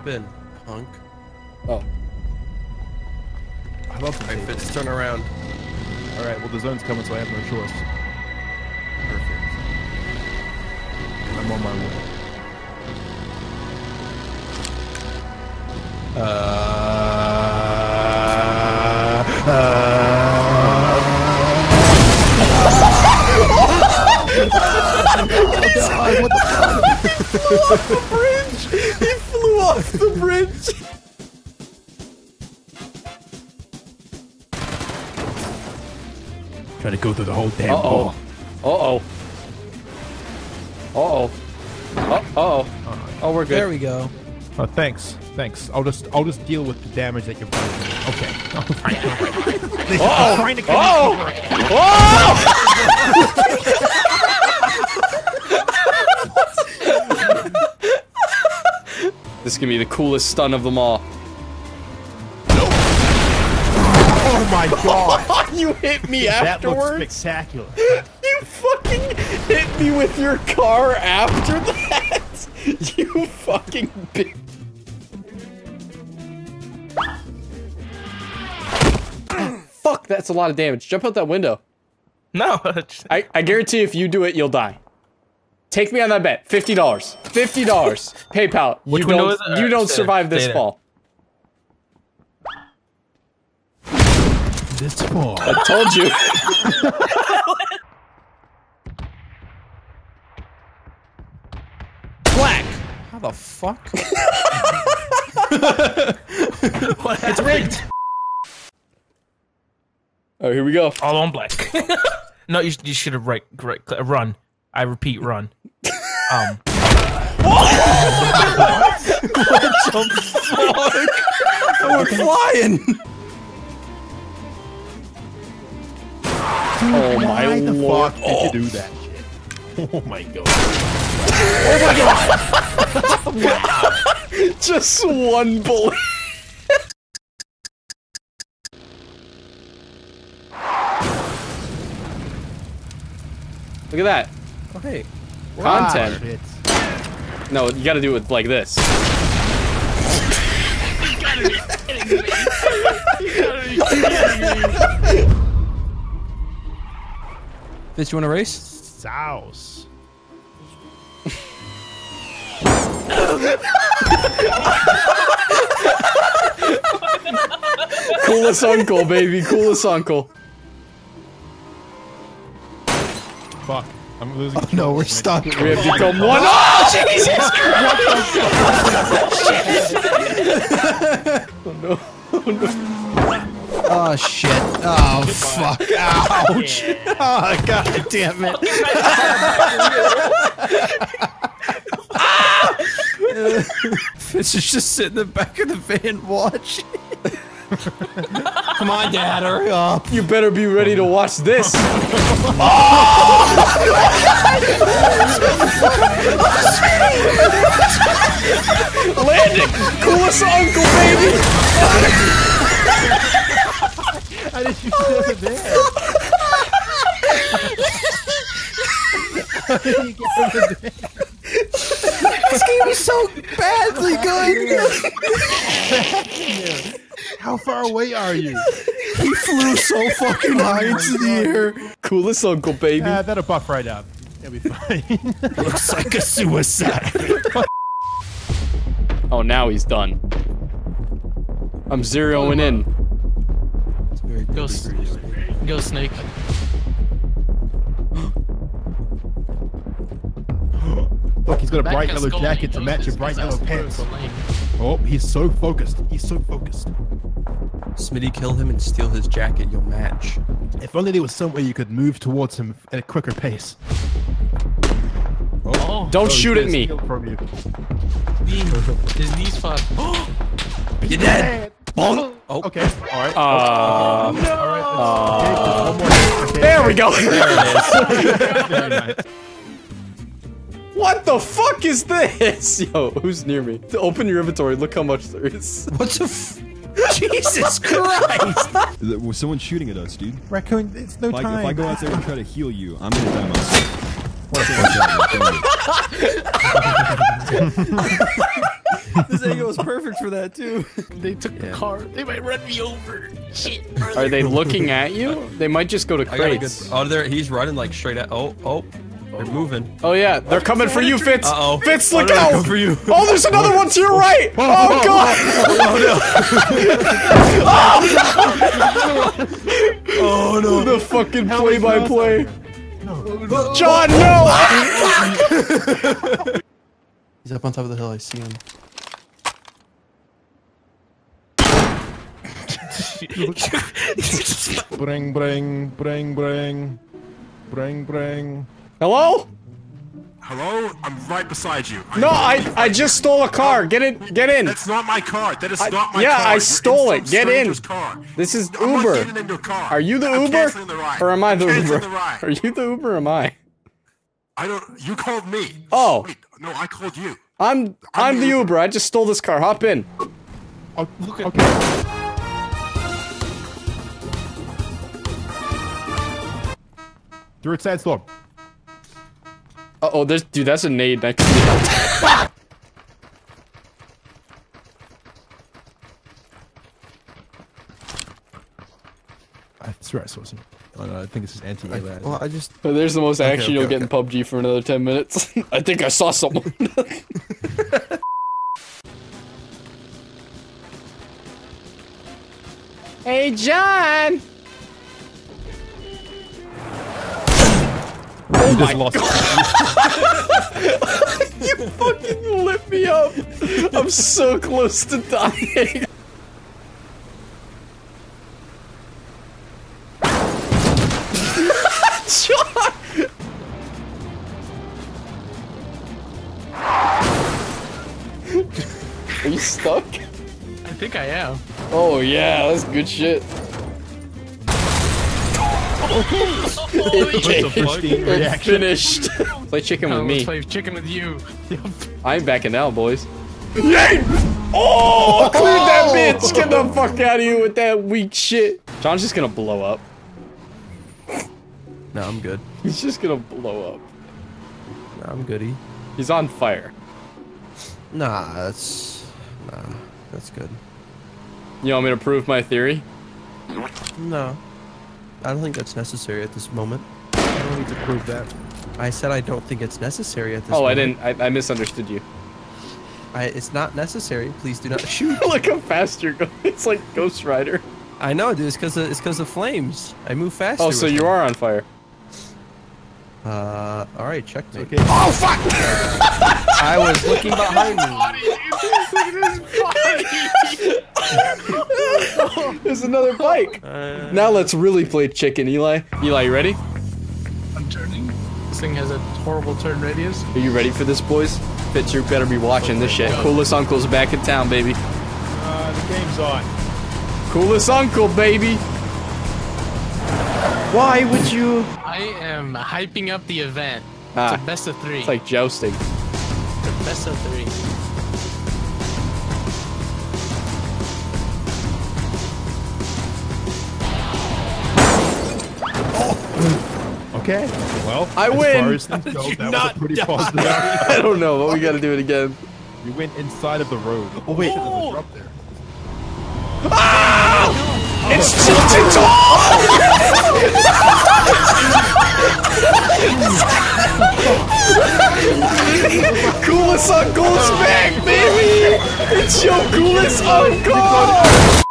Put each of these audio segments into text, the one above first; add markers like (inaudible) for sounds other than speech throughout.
Hop in, punk. Oh. I love the Alright, table. Fitz, turn around. All right, well the zone's coming, so I have no choice. Perfect. I'm on my way. He Trying to go through the whole damn Uh oh. ball. Uh oh. Uh oh. Uh oh. Oh, we're good. There we go. Oh, thanks, thanks. I'll just I'll just deal with the damage that you're doing. Okay. (laughs) All right, all right, all right. I'm trying to Oh! (laughs) This is gonna be the coolest stun of them all. My (laughs) god! you hit me afterwards? that looks afterwards. spectacular. (laughs) You fucking hit me with your car after that. (laughs) You fucking bitch. (coughs) Fuck, that's a lot of damage. Jump out that window. No. I, I guarantee if you do it, you'll die. Take me on that bet. Fifty dollars. Fifty dollars. PayPal. Which you window don't, is it? You don't survive this there. fall. This fall. I told you. (laughs) Black. How the fuck? it's rigged. Oh, here we go. All on black. no, you, you should have right, right, run. I repeat, run. Um. What? (laughs) (laughs) We're flying! Oh my Why the lord. fuck did you do that shit? Oh my god. oh my god! Just one bullet. Look at that. Oh, hey. Content. Ah. No, you gotta do it like this. Fitz, you want to race? Souse. Coolest uncle, baby. Coolest uncle. Fuck. I'm losing. Oh, no, we're stuck. We have become one. Oh, oh Jesus Oh, oh Oh, shit. Oh, fuck. (laughs) Ouch. Oh, god damn it. Fitz (laughs) is just sitting in the back of the van watching. (laughs) Come on, Dad, hurry up. You better be ready to watch this. Oh! Landing! Coolest uncle, baby! How did you get over there? How did you get over there? This game is so badly good. How far away are you? (laughs) He flew so (laughs) oh fucking high into the air. Coolest uncle, baby. Yeah, that'll buff right up. It'll be fine. (laughs) Looks like a suicide. Oh, now he's done. I'm zeroing in. Go, s- go, snake. (gasps) Look, he's got a That bright yellow jacket to match knows your bright yellow pants. Oh, he's so focused. He's so focused. Smitty, kill him and steal his jacket. You'll match. If only there was some way you could move towards him at a quicker pace. Oh, Don't Oh, shoot at me. steal From you. his knees fucked. (gasps) You're dead. Bonk. Oh, Okay. All right. Uh, All right. Okay, just one more. Okay. there we go. (laughs) Very nice. what the fuck is this? (laughs) Yo, who's near me? Open your inventory. Look how much there is. what the f- (laughs) Jesus Christ! Th- well, Someone's shooting at us, dude. Raccoon, it's no If I, time. if I go out there and try to heal you, I'm gonna die myself. What the fuck is that? this angle was perfect for that too. They took the car. They might run me over. Shit. Are they looking at you? They might just go to I got good. crates. Oh, there. He's running like straight at. Oh, oh. They're moving. Oh yeah, they're coming for you, Fitz. Uh-oh. Fitz, Oh, look no, out! for you. Oh, there's another one to your right. Oh god! Oh no. (laughs) Oh no! The fucking play-by-play. No, John, no! (laughs) He's up on top of the hill. I see him. (laughs) Bring, bring, bring, bring, bring, bring. Hello? Hello? I'm right beside you. No, I I just stole a car. Get in, get in. That's not my car. That is I- not my yeah, car. Yeah, I You're stole it. Get in. Car. This is I'm not Uber. getting in your car. Are you the I'm Uber? the ride. Or am I the I'm Uber? The ride. Are you the Uber or am I? I don't. You called me. Oh. Wait, no, I called you. I'm I'm the Uber. I just stole this car. Hop in. Oh, look at. Okay. Through its sandstorm. Uh oh, there's dude. That's a nade next to me. I swear I saw some. Oh no, I think this is anti-ALAD. Well, I just There's the most action you'll okay, get in PUBG for another 10 minutes. (laughs) I think I saw someone. (laughs) hey, John! Oh my lost (laughs) You fucking lit me up! I'm so close to dying. (laughs) Are you stuck? I think I am. Oh yeah, that's good shit. Oh, pristine It's reaction. finished. (laughs) Play chicken with me. play chicken with you. (laughs) I ain't backing out, boys. Yay! Oh, oh, clean that bitch! Get the fuck out of here with that weak shit. John's just gonna blow up. no, I'm good. He's just gonna blow up. No, I'm goody. He's on fire. Nah, that's nah, that's good. You want me to prove my theory? No, I don't think that's necessary at this moment. I don't need to prove that. I said I don't think it's necessary at this. Moment. Oh, I didn't. I, I misunderstood you. I, it's not necessary. Please do not (laughs) shoot. (laughs) Look how fast you're going. (laughs) It's like Ghost Rider. I know, dude. It's because of, it's because of flames. I move faster. Oh, so you them. are on fire. Uh, all right, checkmate. Okay. Oh fuck! I was looking behind me. (laughs) There's another bike. Uh, Now let's really play chicken, Eli. Eli, you ready? I'm turning. This thing has a horrible turn radius. Are you ready for this, boys? Fitz, you better be watching this shit. Coolest uncle's back in town, baby. Uh, the game's on. Coolest uncle, baby. Why would you? I am hyping up the event. Ah, It's a best of three. it's like jousting. It's a best of three. Okay. Well, I as win. Far as things (laughs) go, that was a pretty positive. (laughs) I don't know, but we gotta do it again. You went inside of the road. Oh wait. There's a oh! drop there. Ah! Oh, it's oh, tilted (laughs) Coolest uncle's back, baby! It's your coolest uncle!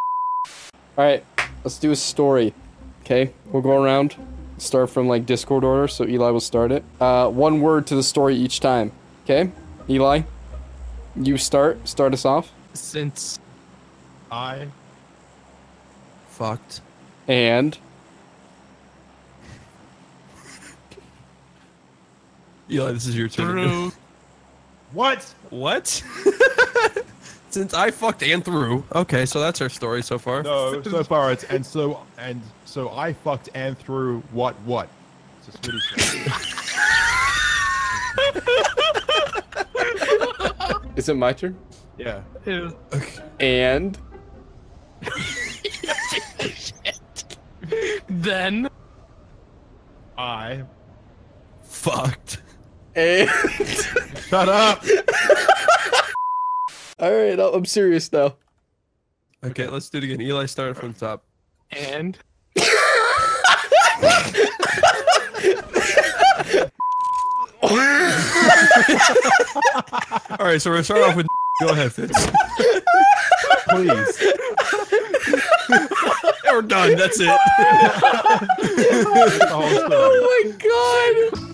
Alright, let's do a story. Okay, we'll go around. Start from like Discord order, so Eli will start it. Uh, one word to the story each time. Okay? Eli, you start. Start us off. Since I Fucked. And Eli, this is your turn. through (laughs) what? What? (laughs) Since I fucked and through. Okay, so that's our story so far. No, so far it's and so and so I fucked and through what what. It's a Swedish thing. is it my turn? Yeah. Ew. And (laughs) then I Fucked. and shut up. All right, I'm serious now. Okay, let's do it again. Eli, start from the top. And All right, so we're gonna start off with. (laughs) Go ahead, Fitz. Please. We're done. That's it. That's the whole story. Oh my god!